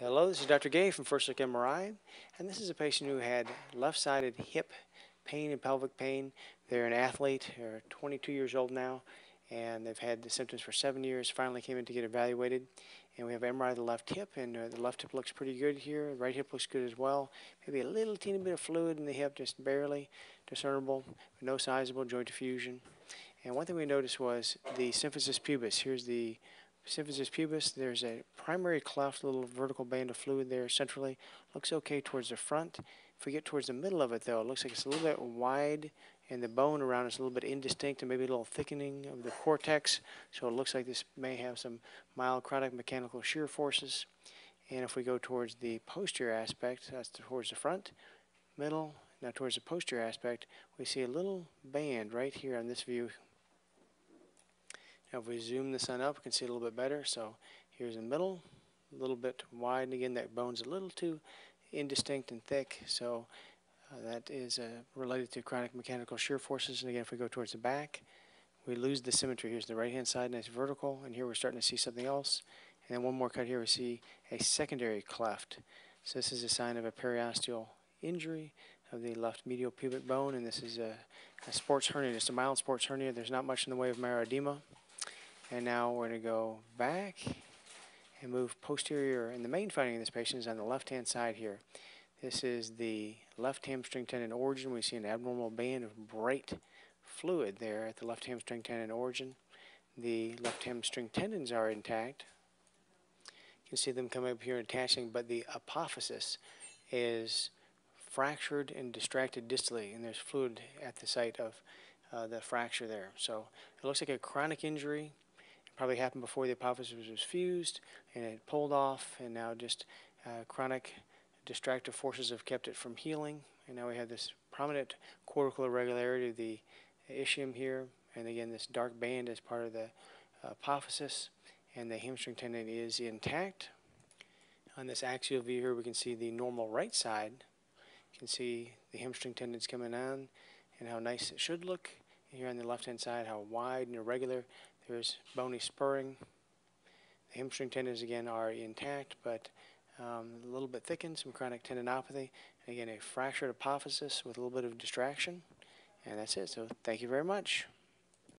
Hello, this is Dr. Gay from First Look MRI, and this is a patient who had left-sided hip pain and pelvic pain. They're an athlete, they're 22 years old now, and they've had the symptoms for seven years. Finally came in to get evaluated, and we have MRI of the left hip, and uh, the left hip looks pretty good here. The right hip looks good as well. Maybe a little teeny bit of fluid in the hip, just barely discernible, but no sizable joint effusion. And one thing we noticed was the symphysis pubis. Here's the symphysis pubis. There's a primary cleft, little vertical band of fluid there centrally. Looks okay towards the front. If we get towards the middle of it, though, it looks like it's a little bit wide, and the bone around is a little bit indistinct, and maybe a little thickening of the cortex. So it looks like this may have some mild chronic mechanical shear forces. And if we go towards the posterior aspect, that's towards the front, middle, now towards the posterior aspect, we see a little band right here on this view now if we zoom the sun up, we can see a little bit better. So here's the middle, a little bit wide. And again, that bone's a little too indistinct and thick. So uh, that is uh, related to chronic mechanical shear forces. And again, if we go towards the back, we lose the symmetry. Here's the right-hand side, nice vertical. And here we're starting to see something else. And then one more cut here, we see a secondary cleft. So this is a sign of a periosteal injury of the left medial pubic bone. And this is a, a sports hernia, just a mild sports hernia. There's not much in the way of edema. And now we're going to go back and move posterior. And the main finding in this patient is on the left-hand side here. This is the left hamstring tendon origin. We see an abnormal band of bright fluid there at the left hamstring tendon origin. The left hamstring tendons are intact. You can see them coming up here and attaching, but the apophysis is fractured and distracted distally, and there's fluid at the site of uh, the fracture there. So it looks like a chronic injury probably happened before the apophysis was fused and it pulled off and now just uh, chronic distractive forces have kept it from healing and now we have this prominent cortical irregularity of the ischium here and again this dark band is part of the apophysis and the hamstring tendon is intact. On this axial view here we can see the normal right side. You can see the hamstring tendons coming on and how nice it should look. Here on the left hand side how wide and irregular there's bony spurring. The hamstring tendons, again, are intact, but um, a little bit thickened, some chronic tendinopathy. Again, a fractured apophysis with a little bit of distraction. And that's it. So thank you very much.